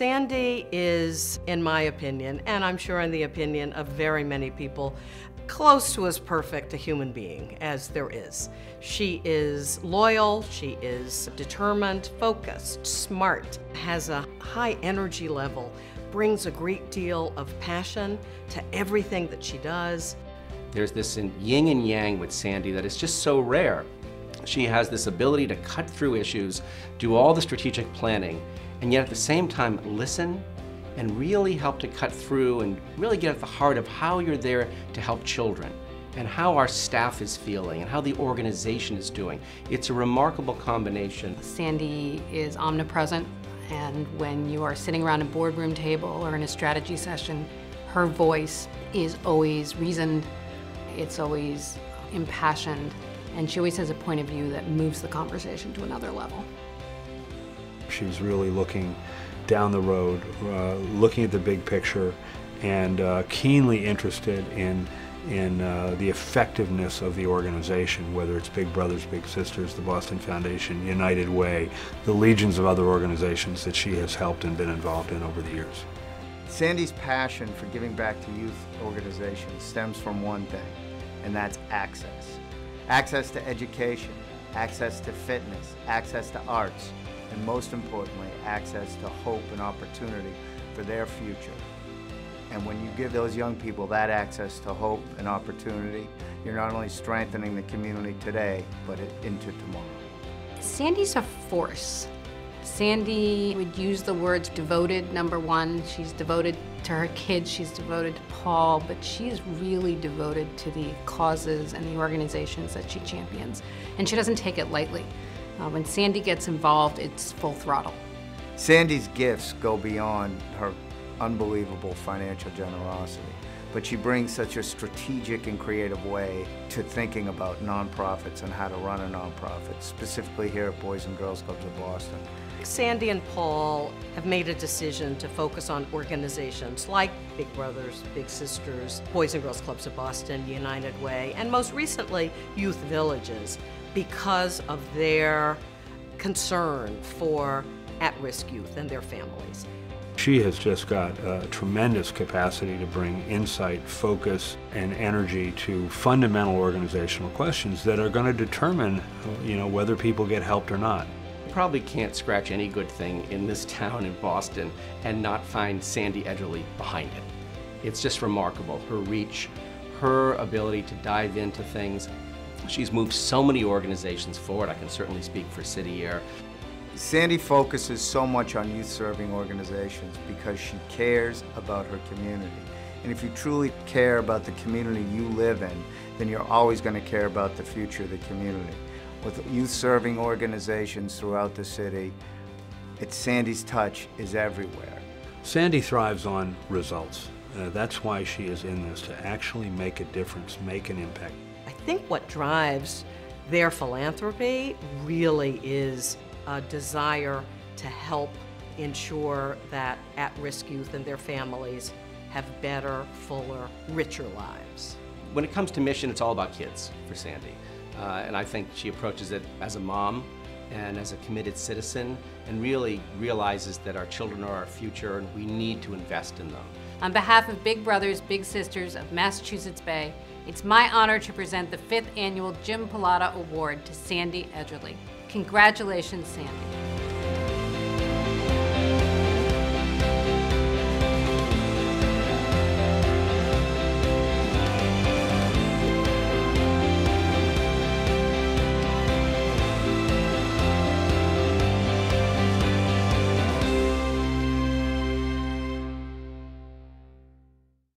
Sandy is, in my opinion, and I'm sure in the opinion of very many people, close to as perfect a human being as there is. She is loyal, she is determined, focused, smart, has a high energy level, brings a great deal of passion to everything that she does. There's this yin and yang with Sandy that is just so rare. She has this ability to cut through issues, do all the strategic planning, and yet at the same time listen and really help to cut through and really get at the heart of how you're there to help children and how our staff is feeling and how the organization is doing. It's a remarkable combination. Sandy is omnipresent and when you are sitting around a boardroom table or in a strategy session, her voice is always reasoned, it's always impassioned, and she always has a point of view that moves the conversation to another level. She was really looking down the road, uh, looking at the big picture, and uh, keenly interested in in uh, the effectiveness of the organization, whether it's Big Brothers Big Sisters, the Boston Foundation, United Way, the legions of other organizations that she has helped and been involved in over the years. Sandy's passion for giving back to youth organizations stems from one thing, and that's access. Access to education, access to fitness, access to arts, and most importantly, access to hope and opportunity for their future. And when you give those young people that access to hope and opportunity, you're not only strengthening the community today, but into tomorrow. Sandy's a force. Sandy would use the words devoted, number one. She's devoted to her kids, she's devoted to Paul, but she is really devoted to the causes and the organizations that she champions. And she doesn't take it lightly. Uh, when Sandy gets involved, it's full throttle. Sandy's gifts go beyond her unbelievable financial generosity, but she brings such a strategic and creative way to thinking about nonprofits and how to run a nonprofit, specifically here at Boys and Girls Clubs of Boston. Sandy and Paul have made a decision to focus on organizations like Big Brothers, Big Sisters, Boys and Girls Clubs of Boston, United Way, and most recently, Youth Villages, because of their concern for at-risk youth and their families. She has just got a tremendous capacity to bring insight, focus, and energy to fundamental organizational questions that are going to determine, you know, whether people get helped or not. You probably can't scratch any good thing in this town in Boston and not find Sandy Edgerly behind it. It's just remarkable, her reach, her ability to dive into things. She's moved so many organizations forward. I can certainly speak for City Year. Sandy focuses so much on youth-serving organizations because she cares about her community. And if you truly care about the community you live in, then you're always going to care about the future of the community. With youth-serving organizations throughout the city, it's Sandy's touch is everywhere. Sandy thrives on results. Uh, that's why she is in this, to actually make a difference, make an impact. Think what drives their philanthropy really is a desire to help ensure that at-risk youth and their families have better, fuller, richer lives. When it comes to mission, it's all about kids for Sandy. Uh, and I think she approaches it as a mom and as a committed citizen and really realizes that our children are our future and we need to invest in them. On behalf of Big Brothers Big Sisters of Massachusetts Bay, it's my honor to present the fifth annual Jim Pallotta Award to Sandy Edgerly. Congratulations, Sandy.